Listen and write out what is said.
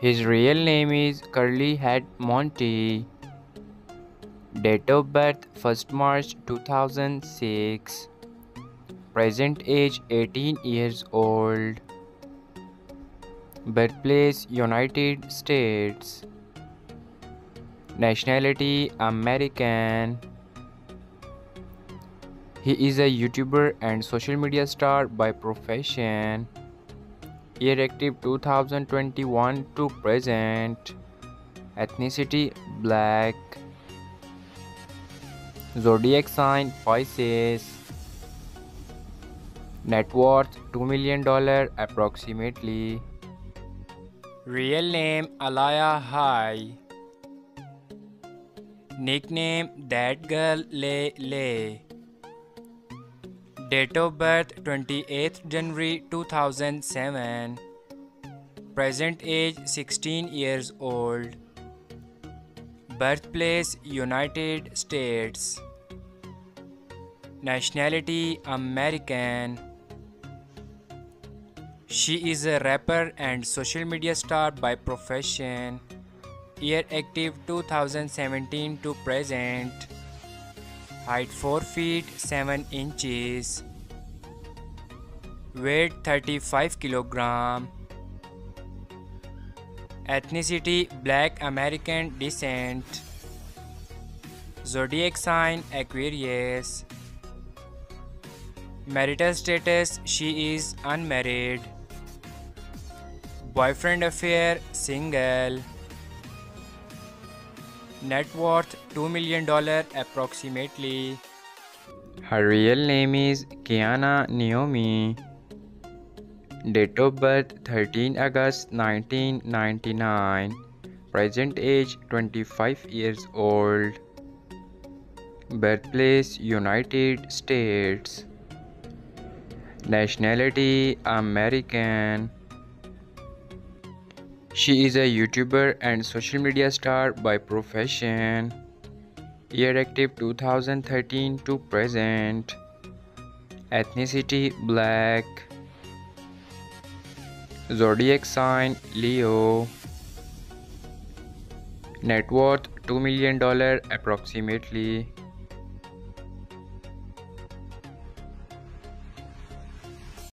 His real name is Curly Head Monty. Date of birth 1st March 2006. Present age 18 years old. Birthplace United States. Nationality American. He is a YouTuber and social media star by profession. Year active 2021 to present. Ethnicity Black. Zodiac sign Pisces. Net worth $2 million approximately. Real name Alaya High. Nickname That Girl Lay Lay. Date of birth 28th January 2007. Present age 16 years old. Birthplace United States. Nationality American. She is a rapper and social media star by profession. Year active 2017 to present. Height 4 feet 7 inches. Weight 35 kilogram. Ethnicity Black American descent. Zodiac sign Aquarius. Marital status She is unmarried. Boyfriend affair Single. Net worth $2 million approximately. Her real name is Kianna Naomi. Date of birth 13 August 1999. Present age 25 years old. Birthplace United States. Nationality American. She is a YouTuber and social media star by profession. Year active 2013 to present. Ethnicity Black. Zodiac sign Leo. Net worth $2 million approximately.